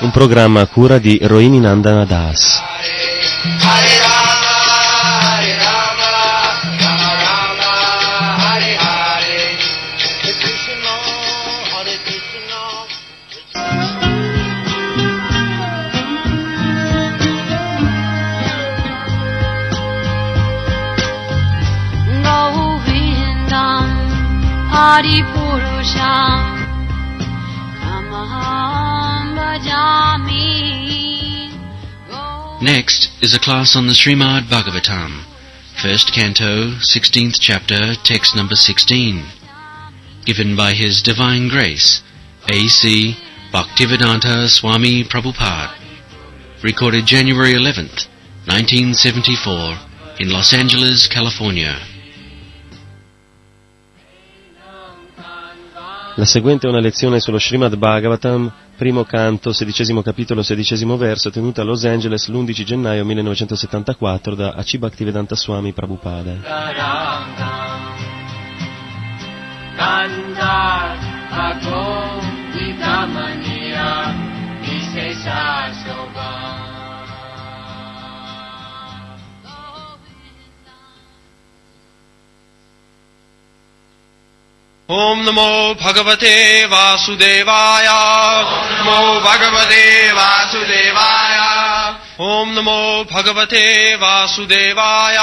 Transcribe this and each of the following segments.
Un programma a cura di Rohini Nandana Das. Next is a class on the Srimad Bhagavatam, first canto, 16th chapter, text number 16, given by His Divine Grace, A.C. Bhaktivedanta Swami Prabhupada, recorded January 11th, 1974, in Los Angeles, California. La seguente è una lezione sullo Srimad Bhagavatam, primo canto, sedicesimo capitolo, sedicesimo verso, tenuta a Los Angeles l'11 gennaio 1974 da A.C. Bhaktivedanta Swami Prabhupada. Kandar ॐ नमो भगवते वासुदेवाय। नमो भगवते वासुदेवाय। ॐ नमो भगवते वासुदेवाय।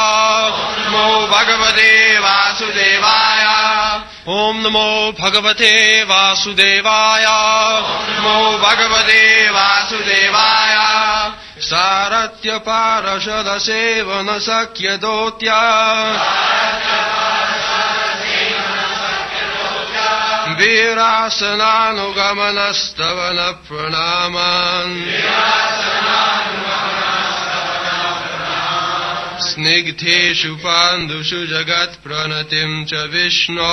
नमो भगवते वासुदेवाय। ॐ नमो भगवते वासुदेवाय। नमो भगवते वासुदेवाय। सारथ्यपारशदसेवन शक्यदोत्या वीरासनानुगमनस्तवन प्रणामान् स्निग्धेषु पाण्डुषु जगत्प्रणतिं च विष्णो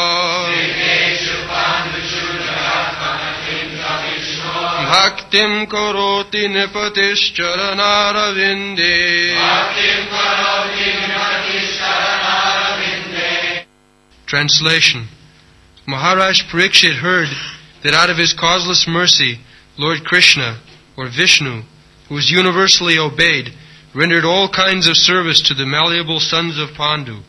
भक्तिं करोति नृपतिश्चरणारविन्दे Translation Maharaj Parikshit heard that out of his causeless mercy, Lord Krishna, or Vishnu, who is universally obeyed, rendered all kinds of service to the malleable sons of Pandu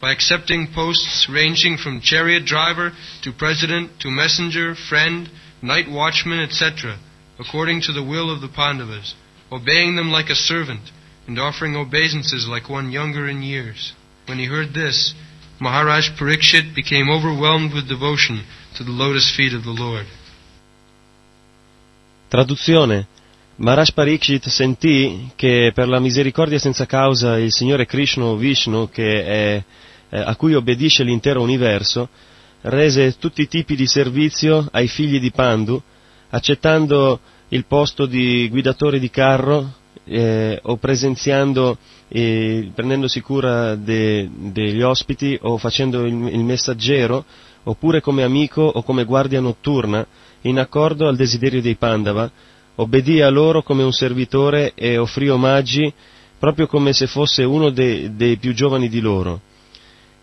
by accepting posts ranging from chariot driver to president to messenger, friend, night watchman, etc., according to the will of the Pandavas, obeying them like a servant and offering obeisances like one younger in years. When he heard this, Maharaj Parikshit became overwhelmed with devotion to the lotus feet of the Lord. Traduzione. Maharaj Parikshit sentì che per la misericordia senza causa il Signore Krishna o Vishnu, è, eh, a cui obbedisce l'intero universo, rese tutti i tipi di servizio ai figli di Pandu, accettando il posto di guidatore di carro eh, o presenziando, eh, prendendosi cura de- degli ospiti o facendo il, il messaggero, oppure come amico o come guardia notturna, in accordo al desiderio dei Pandava, obbedì a loro come un servitore e offrì omaggi proprio come se fosse uno de- dei più giovani di loro.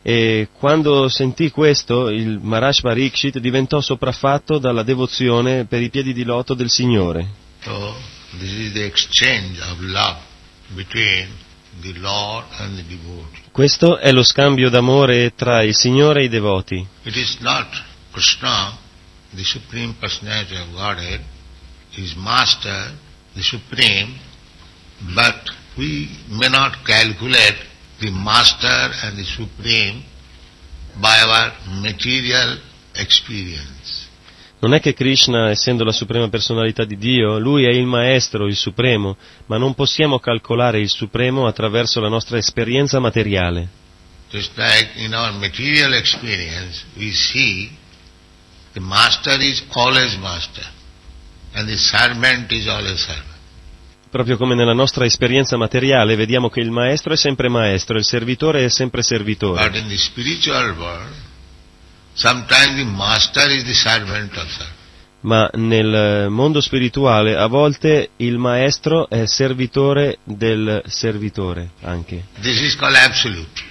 E quando sentì questo, il Maharaj Parikshit diventò sopraffatto dalla devozione per i piedi di loto del Signore. So this is the exchange of love between the Lord and the devotee. Questo è lo scambio d'amore tra il Signore e i devoti. It is not Krishna, the Supreme Personality of Godhead, his Master, the Supreme, but we may not calculate the Master and the Supreme by our material experience. Non è che Krishna, essendo la suprema personalità di Dio, lui è il Maestro, il Supremo, ma non possiamo calcolare il Supremo attraverso la nostra esperienza materiale. Just like in our material experience, we see the master is always master and the servant is always servant. Proprio come nella nostra esperienza materiale vediamo che il Maestro è sempre Maestro, il servitore è sempre But servitore. in the spiritual world, Ma nel mondo spirituale a volte il Maestro è servitore del servitore anche. This is called absolute,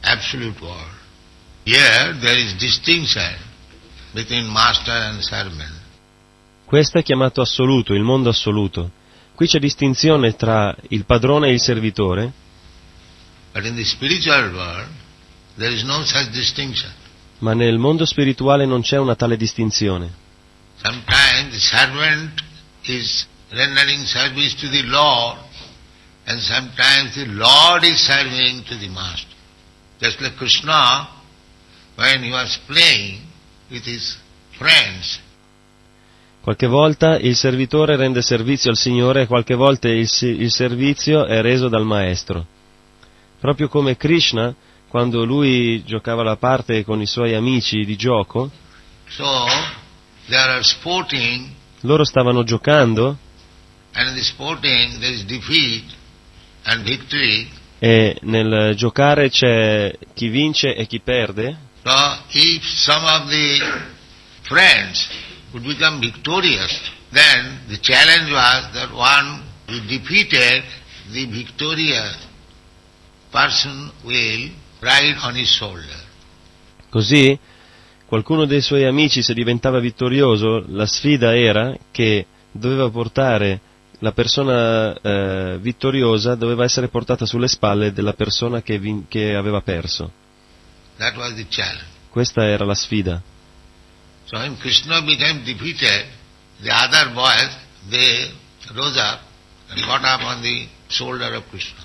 absolute world. Here there is distinction between master and servant. Questo è chiamato assoluto, il mondo assoluto. Qui c'è distinzione tra il padrone e il servitore, But in the spiritual world, there is no such distinction. Ma nel mondo spirituale non c'è una tale distinzione. Lord, like Krishna, friends, Qualche volta il servitore rende servizio al Signore e qualche volta il, il servizio è reso dal Maestro. Proprio come Krishna, quando lui giocava la parte con i suoi amici di gioco, so sporting, loro stavano giocando victory. e nel giocare c'è chi vince e chi perde. So the challenge was that one who defeated the victorious person will Così qualcuno dei suoi amici se diventava vittorioso, la sfida era che doveva portare la persona eh, vittoriosa doveva essere portata sulle spalle della persona che, vin- che aveva perso. That was the challenge. Questa era la sfida. So when Krishna became defeated, the other boys, they rose up and got up on the shoulder of Krishna.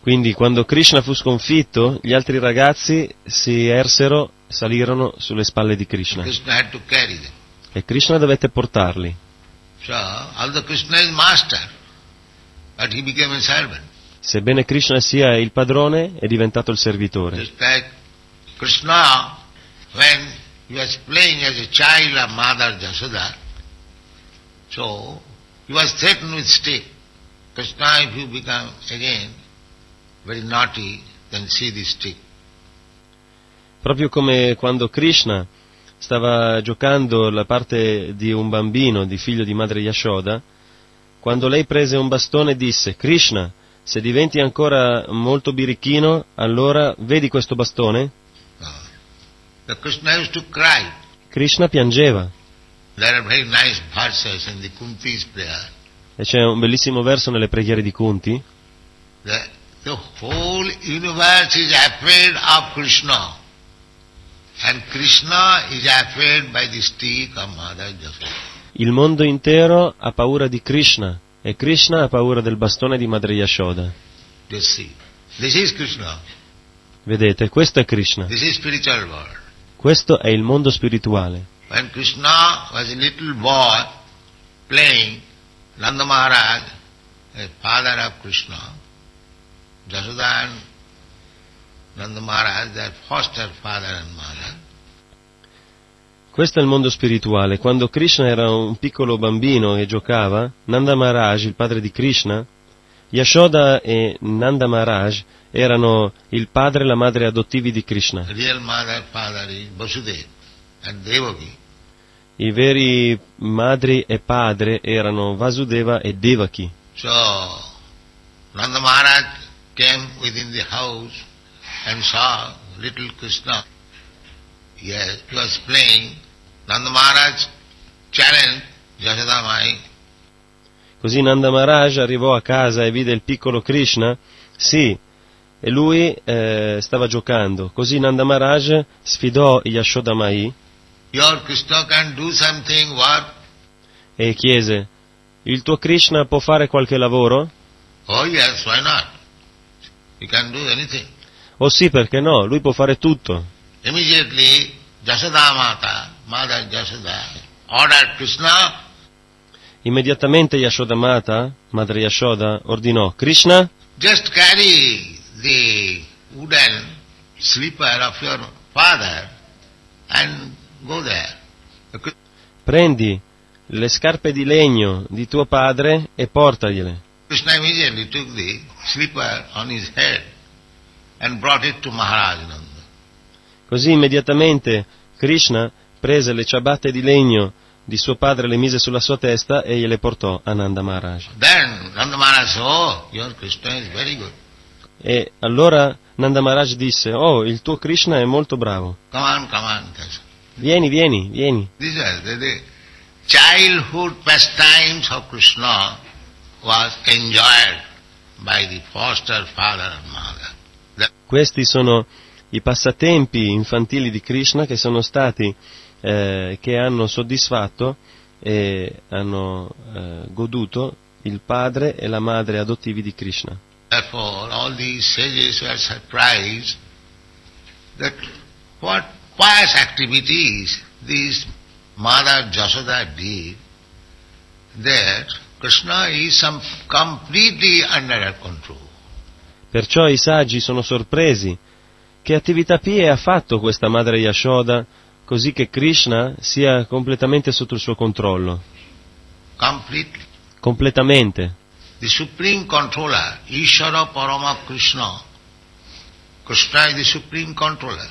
Quindi quando Krishna fu sconfitto, gli altri ragazzi si ersero, salirono sulle spalle di Krishna Krishna had to carry them. e Krishna dovette portarli. So, although Krishna is master, but he became a servant. Sebbene Krishna sia il padrone, è diventato il servitore. Just like Krishna, when he was playing as a child of Mother Jasoda, so he was threatened with stick. Krishna, if you become again very naughty, then see the stick. Proprio come quando Krishna stava giocando la parte di un bambino, di figlio di madre Yashoda, quando lei prese un bastone disse, Krishna, se diventi ancora molto birichino, allora vedi questo bastone? Uh, the Krishna used to cry. Krishna piangeva. There are very nice the. E c'è un bellissimo verso nelle preghiere di Kunti, that the whole universe is afraid of Krishna. And Krishna is afraid by the stick of Jasoda. il mondo intero ha paura di Krishna e Krishna ha paura del bastone di madre Yashoda. Just see. This is Krishna. Vedete, questo è Krishna, This is spiritual world. questo è il mondo spirituale. When Krishna was a little boy playing, Nanda Maharaj, father of Krishna, Jasoda and Nanda Maharaj, their foster father and mother, Questo è il mondo spirituale. Quando Krishna era un piccolo bambino e giocava, Nanda Maharaj, il padre di Krishna, Yashoda e Nanda Maharaj erano il padre e la madre adottivi di Krishna. I veri madri e padre erano Vasudeva e Devaki. So, Nanda Maharaj came within the house and saw little Krishna. Yes, he was playing. Nanda Maharaj challenged Yashoda Mai. Così Nanda Maharaj arrivò a casa e vide il piccolo Krishna. Sì, e lui eh, stava giocando. Così Nanda Maharaj sfidò Yashoda Mai Your Krishna can do something, work. e chiese, il tuo Krishna può fare qualche lavoro? Oh yes, why not? He can do anything. Oh sì, perché no? Lui può fare tutto. Immediately, Jasoda Mata, Mother Jasoda, ordered Krishna Immediatamente Yashodamata, madre Yashoda, ordinò, Krishna, just carry the wooden slipper of your father and go there. The prendi le scarpe di legno di tuo padre e portagliele. Krishna immediately took the slipper on his head and brought it to Maharaj. Così immediatamente Krishna prese le ciabatte di legno di suo padre, le mise sulla sua testa e gliele portò a Nanda Maharaj. Then Nanda Maharaj oh, your Krishna is very good. E allora Nanda Maharaj disse, oh, il tuo Krishna è molto bravo. Come on, come on. Vieni, vieni, vieni. These are the, the childhood pastimes of Krishna was enjoyed by the foster father and mother. The Questi sono i passatempi infantili di Krishna che sono stati, eh, che hanno soddisfatto e hanno eh, goduto il padre e la madre adottivi di Krishna. Therefore, all these sages were surprised that what pious activities these Mother Jasoda did, that Krishna is completely under control. Perciò i saggi sono sorpresi. Che attività pie ha fatto questa madre Yashoda così che Krishna sia completamente sotto il suo controllo? Completely. Completamente. The supreme controller, Ishvara Parama Krishna. Krishna is the supreme controller.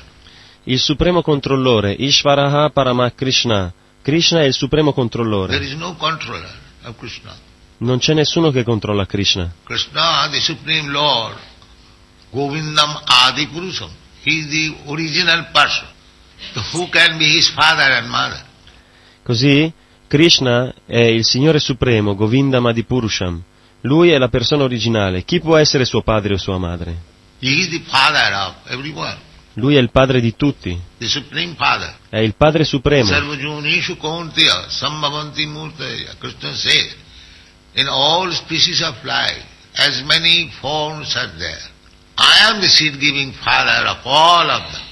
Il supremo controllore, Ishvaraha Parama Krishna. Krishna è il supremo There controllore. is no controller of Krishna. Non c'è nessuno che controlla Krishna. Krishna, the Supreme Lord, Govindam Adi Purusham. He is the original person. So who can be his father and mother? Così Krishna è il Signore Supremo, Govinda Madipurusham. Lui è la persona originale. Chi può essere suo padre o sua madre? He is the father of everyone, Lui è il padre di tutti, è il padre supremo. Krishna says, in all species of life, as many forms are there. I am the seed-giving father of all of them.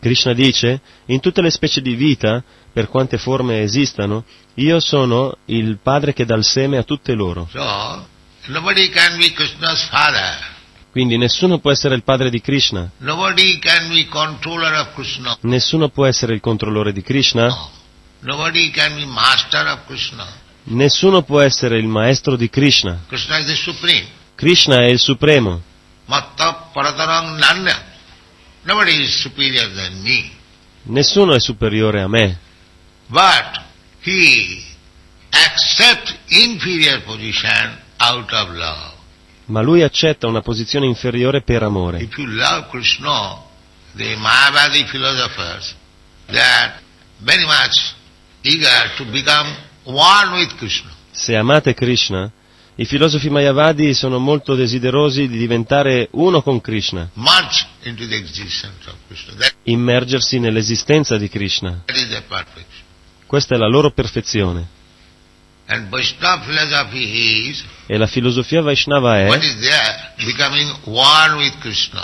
Krishna dice, in tutte le specie di vita, per quante forme esistano, io sono il padre che dà il seme a tutte loro. So, nobody can be Krishna's father. Quindi nessuno può essere il padre di Krishna, Krishna. nessuno può essere il controllore di Krishna, No. Krishna. nessuno può essere il maestro di Krishna. Krishna. Krishna è il supremo, Matta paratarang nanya. Nobody is superior than me. nessuno è superiore a me, But he accepts inferior position out of love. Ma lui accetta una posizione inferiore per amore. Krishna. Se amate Krishna, i filosofi Mayavadi sono molto desiderosi di diventare uno con Krishna, immergersi nell'esistenza di Krishna. Questa è la loro perfezione. And Vaishnava philosophy is E la filosofia Vaishnava è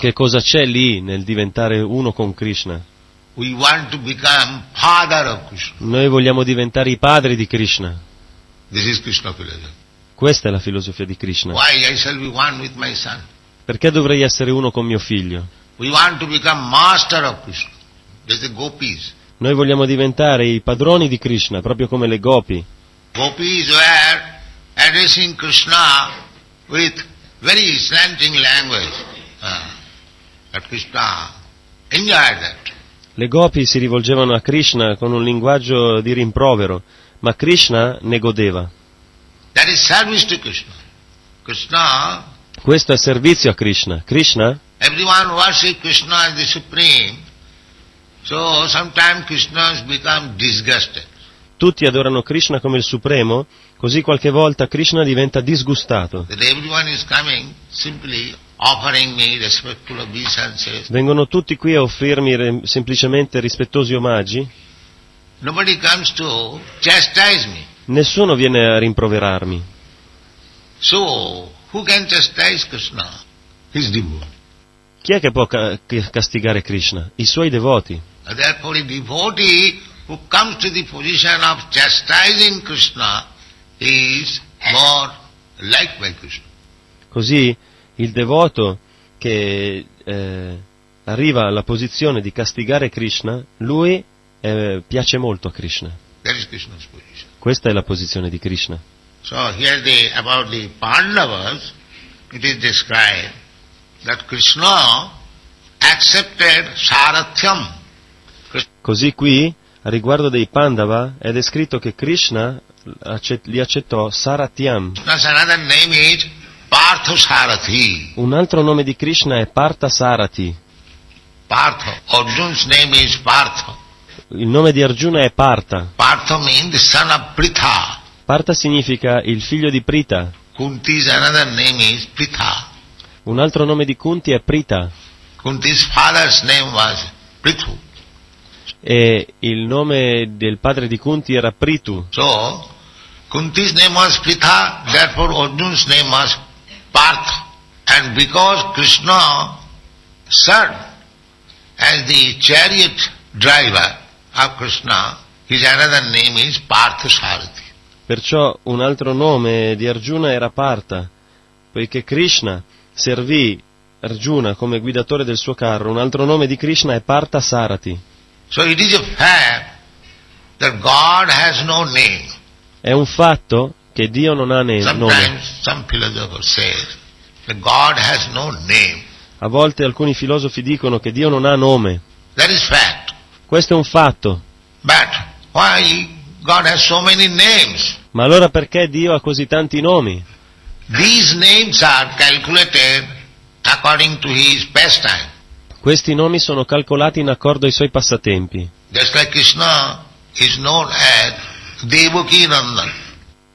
che cosa c'è lì nel diventare uno con Krishna. Noi vogliamo diventare i padri di Krishna. Questa è la filosofia di Krishna. Perché dovrei essere uno con mio figlio? Noi vogliamo diventare i padroni di Krishna, proprio come le gopi. Gopis were addressing Krishna with very slanting language. Ah, but Krishna enjoyed that. Le gopi si rivolgevano a Krishna con un linguaggio di rimprovero, ma Krishna ne godeva. That is service to Krishna. Krishna, Questo è servizio a Krishna. Krishna, everyone worships Krishna as the supreme. So sometimes Krishna has become disgusted. Tutti adorano Krishna come il supremo, così qualche volta Krishna diventa disgustato. Vengono tutti qui a offrirmi re- semplicemente rispettosi omaggi, nessuno viene a rimproverarmi. So. Chi è che può ca- castigare Krishna? I suoi devoti. Who comes to the position of chastising Krishna is more liked by Krishna. Così il devoto che eh, arriva alla posizione di castigare Krishna, lui eh, piace molto a Krishna. That is Krishna's position. Questa è la posizione di Krishna. So here the, about the Pandavas, it is described that Krishna accepted Sarathyam. Così qui, a riguardo dei Pandava, è descritto che Krishna li accettò Saratyam. Un altro nome di Krishna è Partha Sarati. Partha. Arjun's name is Partha. Il nome di Arjuna è Partha. Partha means son of Pritha. Partha significa il figlio di Prita. Kunti's another name is Pritha. Un altro nome di Kunti è Prita. Kunti's father's name was Prithu. E il nome del padre di Kunti era Pritu. So, Kunti's name was Pritha, therefore Arjun's name was Partha. And because Krishna served as the chariot driver of Krishna, his another name is Partha Sarathi. Perciò un altro nome di Arjuna era Partha, poiché Krishna servì Arjuna come guidatore del suo carro, un altro nome di Krishna è Partha Sarati. So it is a fact that God has no name. È un fatto che Dio non ha nome. Sometimes some that God has no name. A volte alcuni filosofi dicono che Dio non ha nome. That is fact. Questo è un fatto. But why God has so many names? Ma allora perché Dio ha così tanti nomi? These names are calculated according to his pastime. Questi nomi sono calcolati in accordo ai suoi passatempi.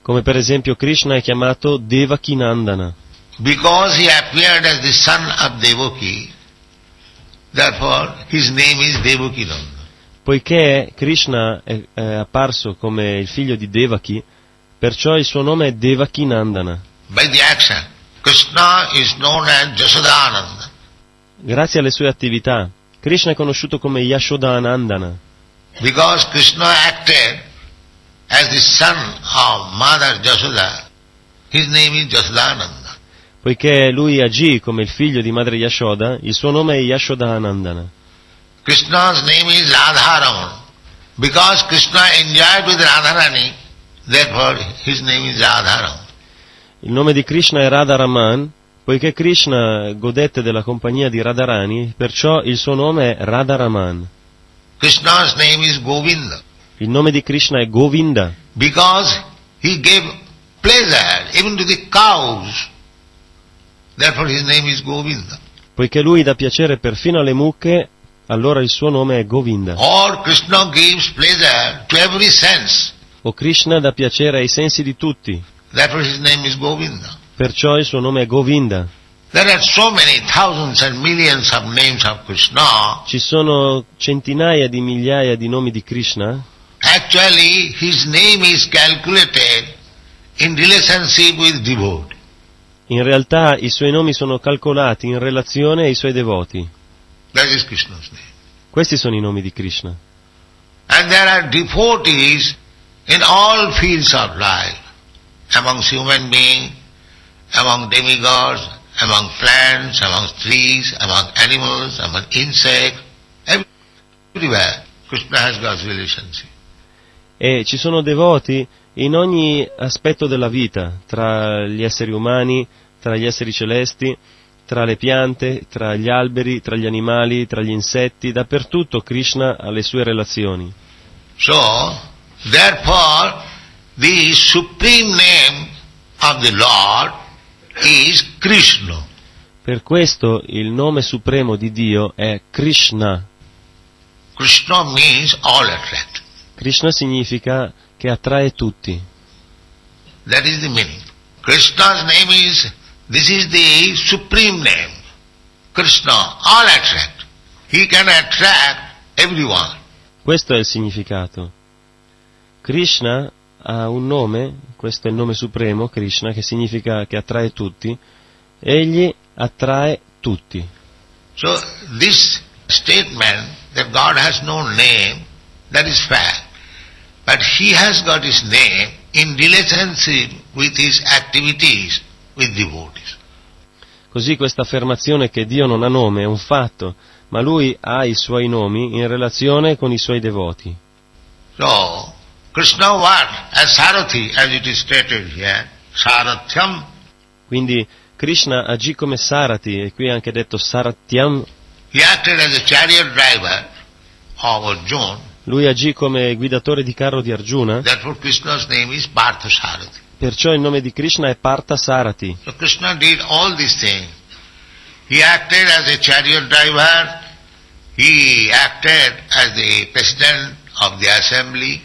Come per esempio Krishna è chiamato Devakinandana. Devaki. Poiché Krishna è, è apparso come il figlio di Devaki, perciò il suo nome è Devakinandana. By the action, Krishna is known as Jasodananda. Grazie alle sue attività, Krishna è conosciuto come Yashodanandana, Because Krishna acted as the son of Mother Jasoda, his name is Jasodananda. poiché lui agì come il figlio di madre Yashoda, il suo nome è Yashodanandana. Krishna's name is Radharaman. Because Krishna enjoyed with Radharani, therefore his name is Radharaman. Il nome di Krishna è Radharaman, poiché Krishna godette della compagnia di Radharani, perciò il suo nome è Radharaman. Krishna's name is Govinda. Il nome di Krishna è Govinda, Because he gave pleasure even to the cows. Therefore his name is Govinda. poiché lui dà piacere perfino alle mucche, allora il suo nome è Govinda. Or Krishna gives pleasure to every sense. O Krishna dà piacere ai sensi di tutti, Therefore his name is Govinda. Perciò il suo nome è Govinda. So Krishna. Ci sono centinaia di migliaia di nomi di Krishna, Actually, his name is calculated in relationship with devotee. in realtà i suoi nomi sono calcolati in relazione ai suoi devoti. Questi sono i nomi di Krishna. And among demigods, among plants, among trees, among animals, among insects, everywhere. Krishna has God's relationship. E ci sono devoti in ogni aspetto della vita, tra gli esseri umani, tra gli esseri celesti, tra le piante, tra gli alberi, tra gli animali, tra gli insetti, dappertutto Krishna ha le sue relazioni. So, therefore, the supreme name of the Lord is Krishna. Per questo il nome supremo di Dio è Krishna. Krishna means all attract. Krishna significa che attrae tutti. That is the meaning. Krishna's name is, this is the supreme name. Krishna, all attract. He can attract everyone. Questo è il significato. Krishna ha un nome, questo è il nome supremo, Krishna, che significa che attrae tutti. Egli attrae tutti. So this statement that God has no name, that is fact. But He has got His name in relationship with His activities with devotees. Così questa affermazione che Dio non ha nome è un fatto, ma lui ha i suoi nomi in relazione con i suoi devoti. So, Krishna what? As Sarathi, as it is stated here, Sarathyam, Quindi Krishna agì come Sarati, e qui è anche detto Saratyam, he acted as a chariot driver of Arjuna. lui agì come guidatore di carro di Arjuna, Therefore Krishna's name is Parthasarathi. perciò il nome di Krishna è Partha Sarati. So Krishna did all these things. He acted as a chariot driver he acted as the president of the assembly,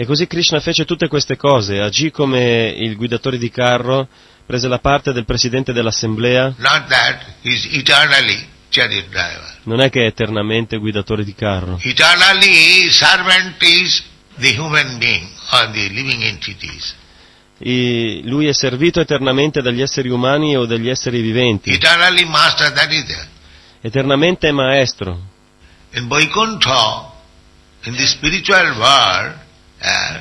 E così Krishna fece tutte queste cose, agì come il guidatore di carro, prese la parte del presidente dell'assemblea, non è che è eternamente guidatore di carro. Eternally servant is the human being or the living entities. I- lui è servito eternamente dagli esseri umani o dagli esseri viventi, Eternally master, that is there. eternamente è maestro. In Vaikuntha, in the spiritual world, uh,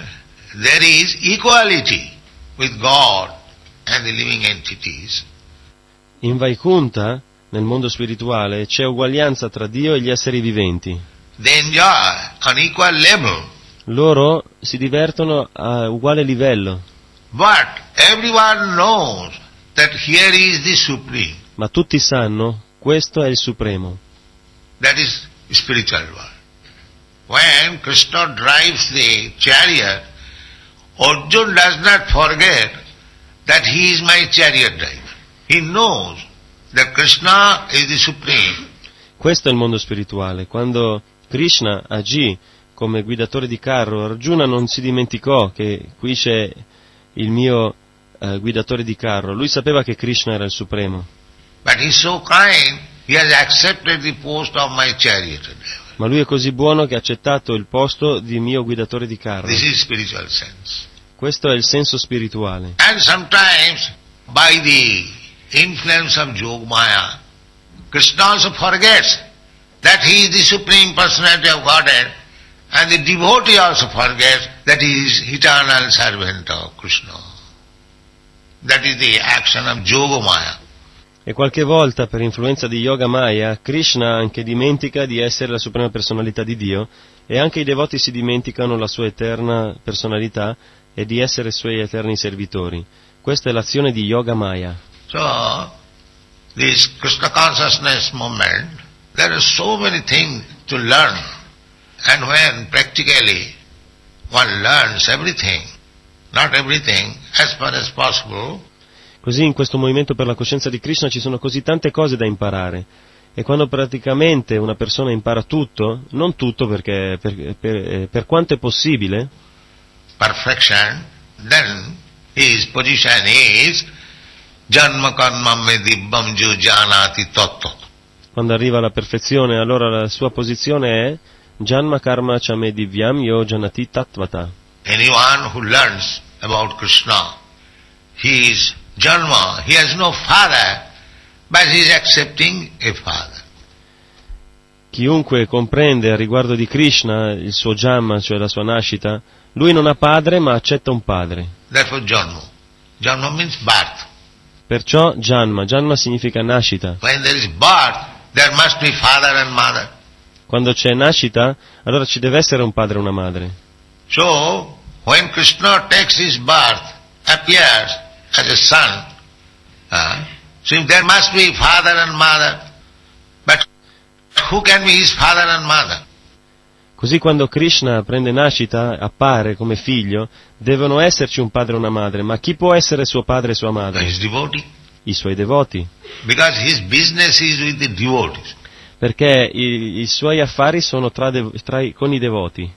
there is equality with God and the living entities. In Vaikunta, nel mondo spirituale, c'è uguaglianza tra Dio e gli esseri viventi. They enjoy on equal level. Loro si divertono a uguale livello, But everyone knows that here is the Supreme. ma tutti sanno questo è il Supremo. That is spiritual world. When Krishna drives the chariot, Arjun does not forget that he is my chariot driver. He knows that Krishna is the Supreme. Questo è il mondo spirituale. Quando Krishna agì come guidatore di carro, Arjuna non si dimenticò che qui c'è il mio eh, guidatore di carro. Lui sapeva che Krishna era il Supremo, But he is so kind, he has accepted the post of my chariot driver. Ma lui è così buono che ha accettato il posto di mio guidatore di carro. Questo è il senso spirituale. And sometimes, by the influence of Yogmaya, Krishna also forgets that he is the Supreme Personality of Godhead, and the devotee also forgets that he is eternal servant of Krishna. That is the action of Yogamaya. E qualche volta, per influenza di Yoga Maya, Krishna anche dimentica di essere la suprema personalità di Dio e anche i devoti si dimenticano la sua eterna personalità e di essere suoi eterni servitori. Questa è l'azione di Yoga Maya. So, this Krishna consciousness movement, there are so many things to learn. And when practically one learns everything, not everything, as far as possible, Così in questo movimento per la coscienza di Krishna ci sono così tante cose da imparare. E quando praticamente una persona impara tutto, non tutto perché per, per- eh, per quanto è possibile, perfection, then his position is janma karma me dibbam jo janati tattva. quando arriva alla perfezione, allora la sua posizione è Janma Karma Chame Divyam Yo Janati Tattvata. Anyone who learns about Krishna, he is janma, he has no father, but he is accepting a father. Chiunque comprende a riguardo di Krishna il suo Jamma, cioè la sua nascita, lui non ha padre ma accetta un padre. Therefore janma. Janma means birth. Perciò Janma, Janma significa nascita. When there is birth, there must be father and mother. Quando c'è nascita, allora ci deve essere un padre e una madre. So, when Krishna takes his birth, appears as a son, uh, so there must be father and mother. But who can be his father and mother? Così quando Krishna prende nascita, appare come figlio, devono esserci un padre e una madre, ma chi può essere suo padre e sua madre? I suoi devoti. Because his business is with the devotees. perché i, i suoi affari sono tra de- tra i- con i devoti,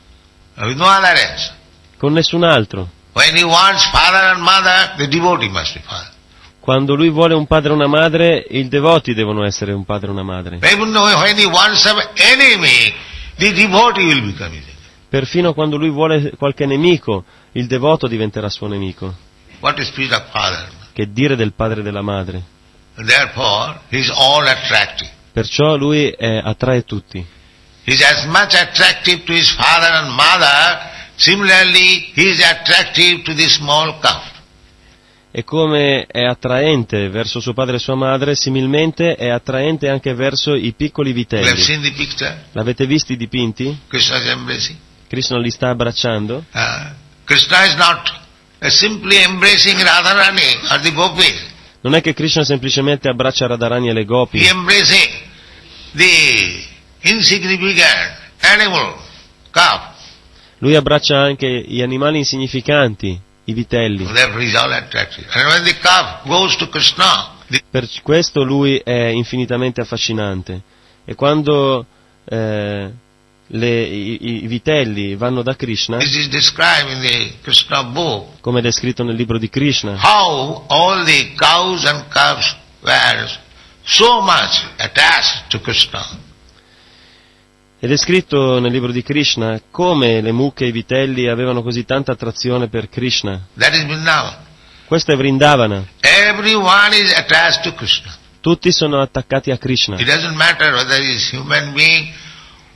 con nessun altro. When he wants father and mother, the devotee must be father. Quando lui vuole un padre e una madre, i devoti devono essere un padre e una madre. Even when he wants some enemy, the devotee will become his enemy. Perfino quando lui vuole qualche nemico, il devoto diventerà suo nemico. What is spirit of father? Che dire del padre e della madre? Therefore, he is all attractive. Perciò lui è- attrae tutti. He is as much attractive to his father and mother, similarly he is attractive to the small calf. E come è attraente verso suo padre e sua madre, similmente è attraente anche verso i piccoli vitelli. L'avete visti i dipinti? Krishna li sta abbracciando. Uh, Krishna is not uh, simply embracing Radharani or the gopis. Non è che Krishna semplicemente abbraccia Radharani e le gopi, He embracing the insignificant animal, calf. Lui abbraccia anche gli animali insignificanti, i vitelli. Per questo lui è infinitamente affascinante. E quando eh, le- i, i vitelli vanno da Krishna, book. come è descritto nel libro di Krishna, How all the cows and calves were so much attached to Krishna. È descritto nel libro di Krishna come le mucche e i vitelli avevano così tanta attrazione per Krishna. Questo è Vrindavana. Tutti sono attaccati a Krishna.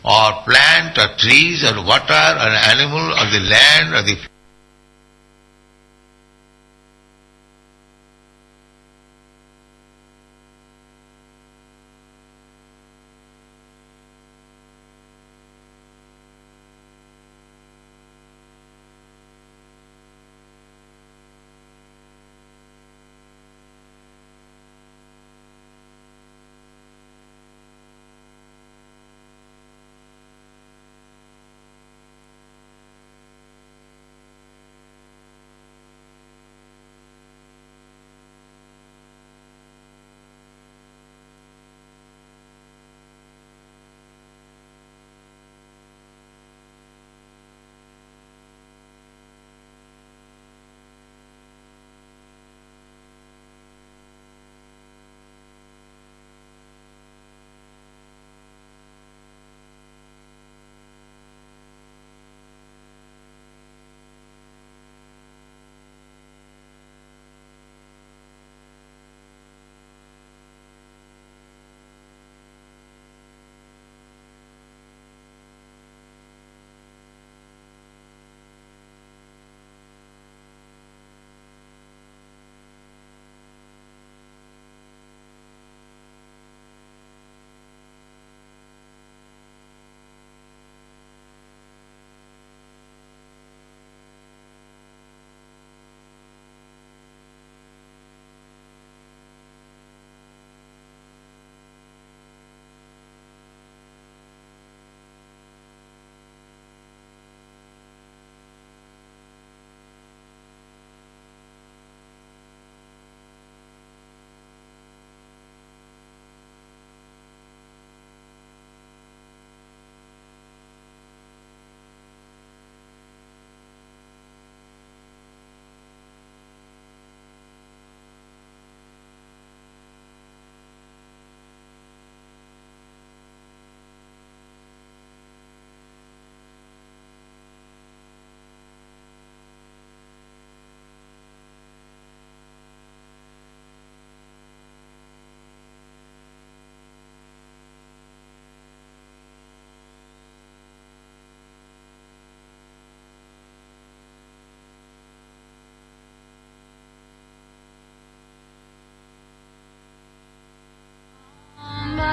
Or plant or trees or water or animal or the land or the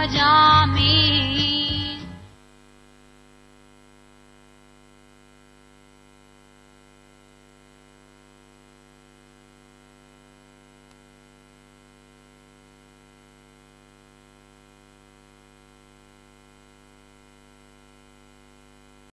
जा